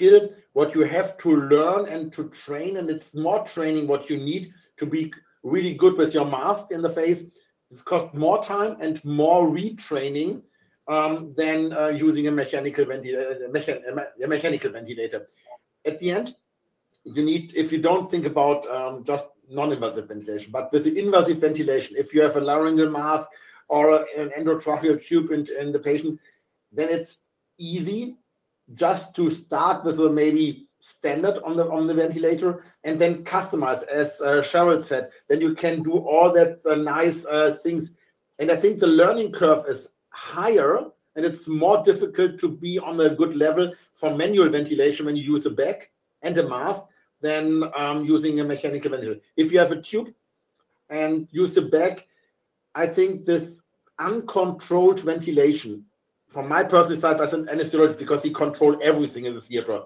skill what you have to learn and to train and it's more training what you need to be really good with your mask in the face this costs more time and more retraining um, than uh, using a mechanical ventilator mechan a mechanical ventilator. At the end you need if you don't think about um, just non-invasive ventilation but with the invasive ventilation if you have a laryngeal mask or an endotracheal tube in, in the patient then it's easy just to start with a maybe standard on the on the ventilator and then customize. As uh, Cheryl said then you can do all that uh, nice uh, things. And I think the learning curve is higher and it's more difficult to be on a good level for manual ventilation when you use a bag and a mask than um, using a mechanical ventilator if you have a tube and use a bag I think this uncontrolled ventilation from my personal side as an anesthesiologist because we control everything in the theater.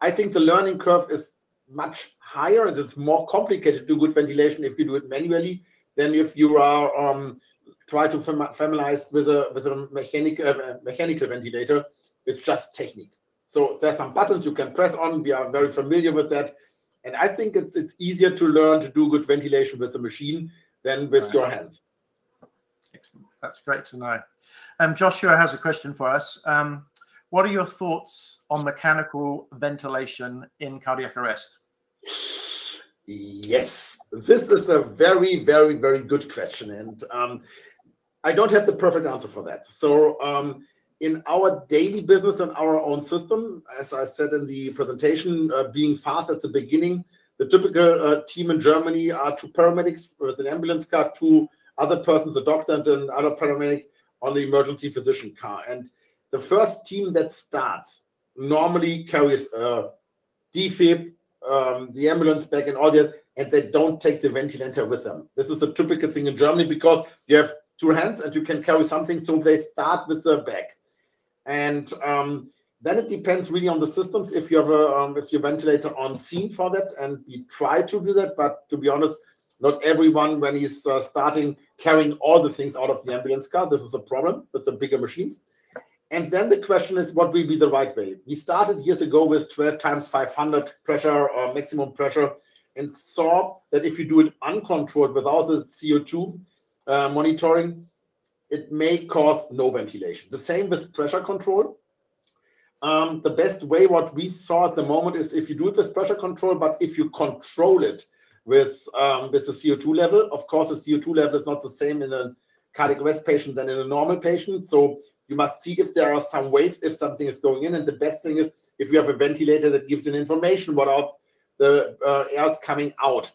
I think the learning curve is much higher and it's more complicated to do good ventilation if you do it manually than if you are um, try to fam familiarize with a with a mechanical uh, mechanical ventilator. It's just technique. So there's some buttons you can press on. We are very familiar with that, and I think it's it's easier to learn to do good ventilation with a machine than with right. your hands. Excellent. That's great to know. Um, Joshua has a question for us. Um, what are your thoughts on mechanical ventilation in cardiac arrest? Yes, this is a very, very, very good question. And um, I don't have the perfect answer for that. So, um, in our daily business and our own system, as I said in the presentation, uh, being fast at the beginning, the typical uh, team in Germany are two paramedics with an ambulance car, two other persons, a doctor and another paramedic on the emergency physician car. And the first team that starts normally carries a defib, um, the ambulance bag, and all that, and they don't take the ventilator with them. This is a typical thing in Germany because you have two hands and you can carry something, so they start with the bag. And um, then it depends really on the systems. If you have a um, if your ventilator on scene for that, and we try to do that, but to be honest, not everyone when he's uh, starting carrying all the things out of the ambulance car this is a problem with the bigger machines and then the question is what will be the right way we started years ago with 12 times 500 pressure or maximum pressure and saw that if you do it uncontrolled without the co2 uh, monitoring it may cause no ventilation the same with pressure control um, the best way what we saw at the moment is if you do it with pressure control but if you control it with um, with the CO2 level. Of course, the CO2 level is not the same in a cardiac arrest patient than in a normal patient. So you must see if there are some waves, if something is going in. And the best thing is if you have a ventilator that gives you information what are the uh, air is coming out.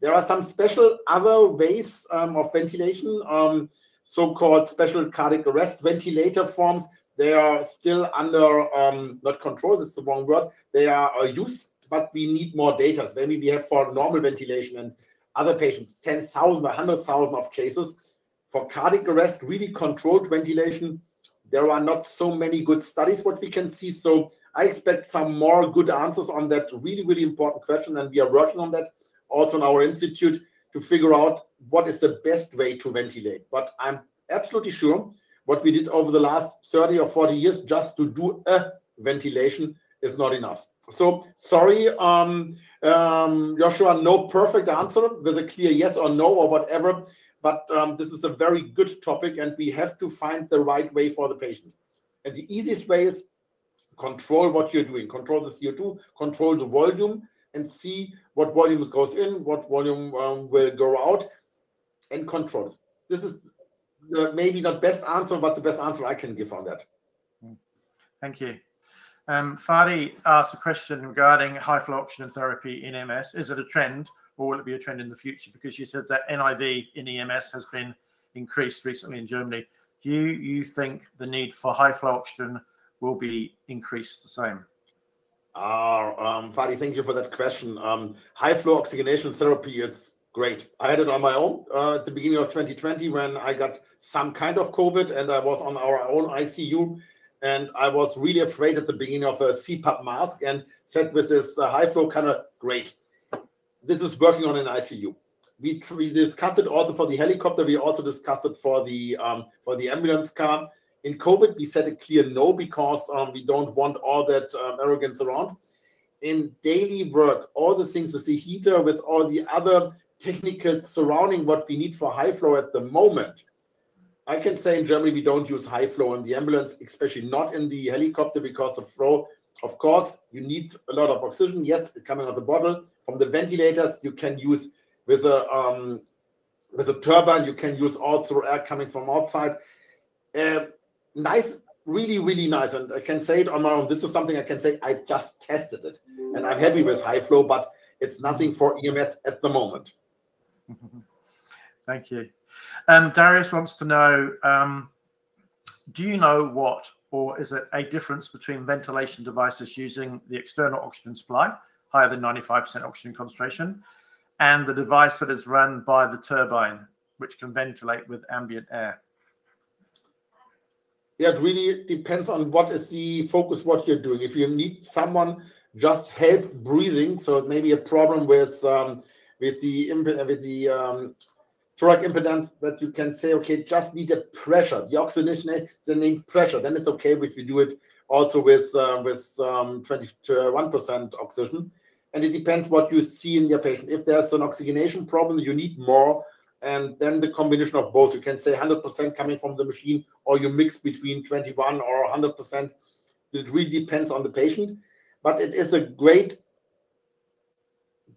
There are some special other ways um, of ventilation, um, so-called special cardiac arrest ventilator forms. They are still under, um, not control, that's the wrong word. They are uh, used, but we need more data. Maybe we have for normal ventilation and other patients, 10,000 or 100,000 of cases. For cardiac arrest, really controlled ventilation, there are not so many good studies what we can see. So I expect some more good answers on that really, really important question. And we are working on that also in our institute to figure out what is the best way to ventilate. But I'm absolutely sure what we did over the last 30 or 40 years just to do a ventilation is not enough. So sorry, um, um, Joshua, no perfect answer with a clear yes or no or whatever. But um, this is a very good topic, and we have to find the right way for the patient. And the easiest way is control what you're doing, control the CO2, control the volume, and see what volumes goes in, what volume um, will go out, and control it. This is the maybe not best answer, but the best answer I can give on that. Thank you. Um, Fadi asked a question regarding high flow oxygen therapy in EMS. Is it a trend or will it be a trend in the future? Because you said that NIV in EMS has been increased recently in Germany. Do you, you think the need for high flow oxygen will be increased the same? Uh, um, Fadi, thank you for that question. Um, high flow oxygenation therapy is great. I had it on my own uh, at the beginning of 2020 when I got some kind of COVID and I was on our own ICU. And I was really afraid at the beginning of a CPAP mask and said with this uh, high flow kind of great this is working on an ICU. We, we discussed it also for the helicopter. We also discussed it for the um, for the ambulance car. In COVID, we said a clear no because um, we don't want all that um, arrogance around. In daily work, all the things with the heater, with all the other technical surrounding what we need for high flow at the moment. I can say in Germany we don't use high flow in the ambulance, especially not in the helicopter because of flow of course, you need a lot of oxygen. Yes, coming out of the bottle. From the ventilators, you can use with a um, with a turbine. You can use also air coming from outside. Uh, nice, really, really nice. And I can say it on my own. This is something I can say. I just tested it, and I'm happy with high flow. But it's nothing for EMS at the moment. Thank you. Um, Darius wants to know: um, Do you know what or is it a difference between ventilation devices using the external oxygen supply, higher than 95% oxygen concentration, and the device that is run by the turbine, which can ventilate with ambient air? Yeah, it really depends on what is the focus, what you're doing. If you need someone just help breathing, so it may be a problem with um, with the with the um, thoracic impedance that you can say, okay, just need a pressure. The oxygenation, they need pressure. Then it's okay if you do it also with uh, with um, 21% oxygen. And it depends what you see in your patient. If there's an oxygenation problem, you need more. And then the combination of both, you can say 100% coming from the machine, or you mix between 21 or 100%. It really depends on the patient. But it is a great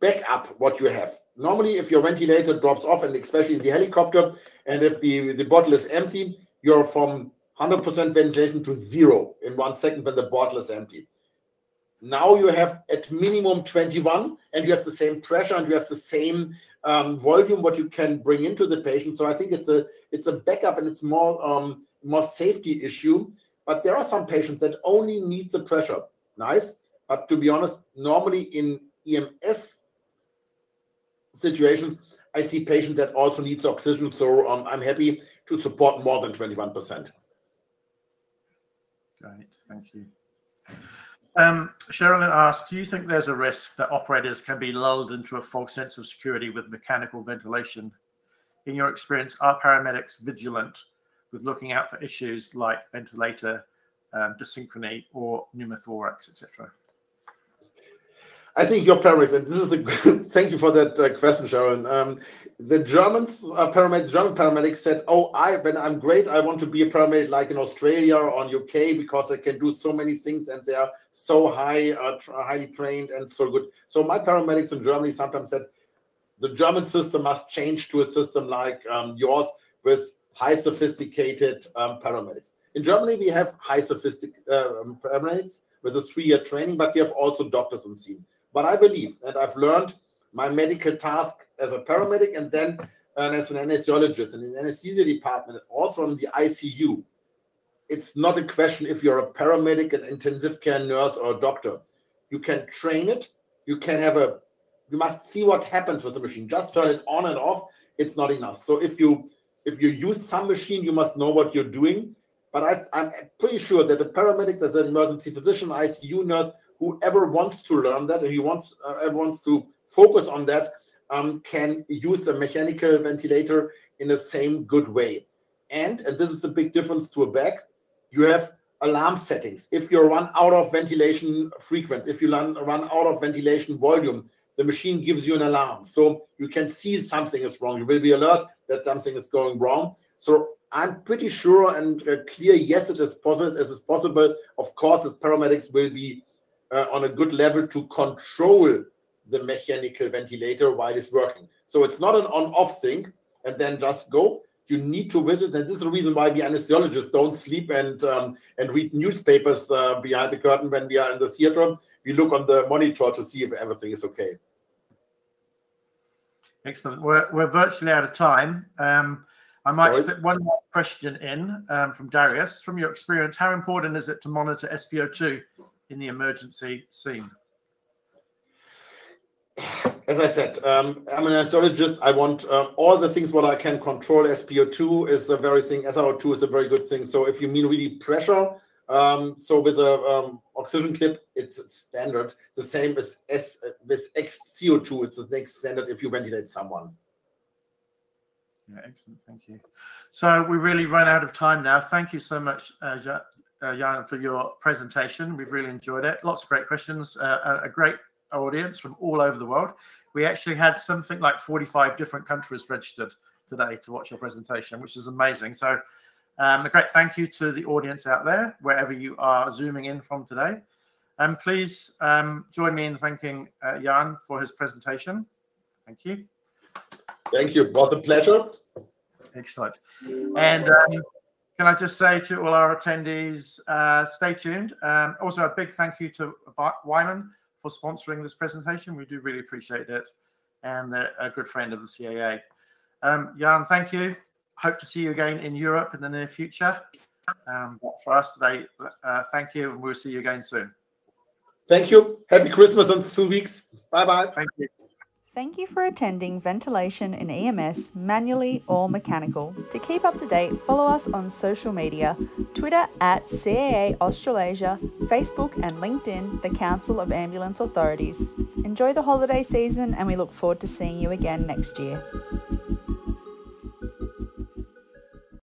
backup what you have normally if your ventilator drops off and especially in the helicopter and if the the bottle is empty you're from 100% ventilation to zero in one second when the bottle is empty now you have at minimum 21 and you have the same pressure and you have the same um, volume what you can bring into the patient so i think it's a it's a backup and it's more um, more safety issue but there are some patients that only need the pressure nice but to be honest normally in ems situations, I see patients that also needs oxygen. So um, I'm happy to support more than 21%. Great, thank you. Um, Sherilyn asked, do you think there's a risk that operators can be lulled into a false sense of security with mechanical ventilation? In your experience, are paramedics vigilant with looking out for issues like ventilator um, dyssynchrony or pneumothorax, etc.? I think your paramedics, and this is a thank you for that uh, question, Sharon. Um, the Germans, uh, paramedic, German paramedics said, "Oh, I when I'm great, I want to be a paramedic like in Australia or in UK because I can do so many things and they are so high, uh, highly trained and so good." So my paramedics in Germany sometimes said, "The German system must change to a system like um, yours with high sophisticated um, paramedics. In Germany, we have high sophisticated uh, um, paramedics with a three-year training, but we have also doctors on scene. But I believe, and I've learned my medical task as a paramedic and then uh, as an anesthesiologist in the anesthesia department, all from the ICU. It's not a question if you're a paramedic, an intensive care nurse, or a doctor. You can train it. You can have a. You must see what happens with the machine. Just turn it on and off. It's not enough. So if you if you use some machine, you must know what you're doing. But I, am pretty sure that a paramedic, that an emergency physician, ICU nurse, whoever wants to learn that, he wants uh, wants to focus on that, um, can use a mechanical ventilator in the same good way. And, and this is the big difference to a bag, you have alarm settings. If you run out of ventilation frequency, if you run, run out of ventilation volume, the machine gives you an alarm. So you can see something is wrong. You will be alert that something is going wrong. So I'm pretty sure and uh, clear, yes, it is possible. As is possible. Of course, as paramedics will be uh, on a good level to control the mechanical ventilator while it's working. So it's not an on-off thing and then just go. You need to visit, and this is the reason why we anesthesiologists don't sleep and um, and read newspapers uh, behind the curtain when we are in the theater. We look on the monitor to see if everything is okay. Excellent. We're, we're virtually out of time. Um, I might Sorry? slip one more question in um, from Darius. From your experience, how important is it to monitor SpO2 in the emergency scene? as I said, um, I'm an anesthesiologist. I want um, all the things what I can control. SpO2 is a very thing. SRO2 is a very good thing. So if you mean really pressure, um, so with a um, oxygen clip, it's standard. The same as S with XCO2. It's the next standard if you ventilate someone. Yeah, excellent. Thank you. So we really run out of time now. Thank you so much, uh, uh, Jan, for your presentation. We've really enjoyed it. Lots of great questions. Uh, a great audience from all over the world. We actually had something like 45 different countries registered today to watch your presentation, which is amazing. So um, a great thank you to the audience out there, wherever you are zooming in from today. And please um, join me in thanking uh, Jan for his presentation. Thank you. Thank you. What a pleasure. Excellent. And um, can I just say to all our attendees, uh, stay tuned. Um, also, a big thank you to Weinmann for sponsoring this presentation. We do really appreciate it. And they're a good friend of the CAA. Um, Jan, thank you. Hope to see you again in Europe in the near future. Um, for us today, uh, thank you, and we'll see you again soon. Thank you. Happy Christmas in two weeks. Bye bye. Thank you. Thank you for attending Ventilation in EMS, manually or mechanical. To keep up to date, follow us on social media Twitter at CAA Australasia, Facebook and LinkedIn, the Council of Ambulance Authorities. Enjoy the holiday season and we look forward to seeing you again next year.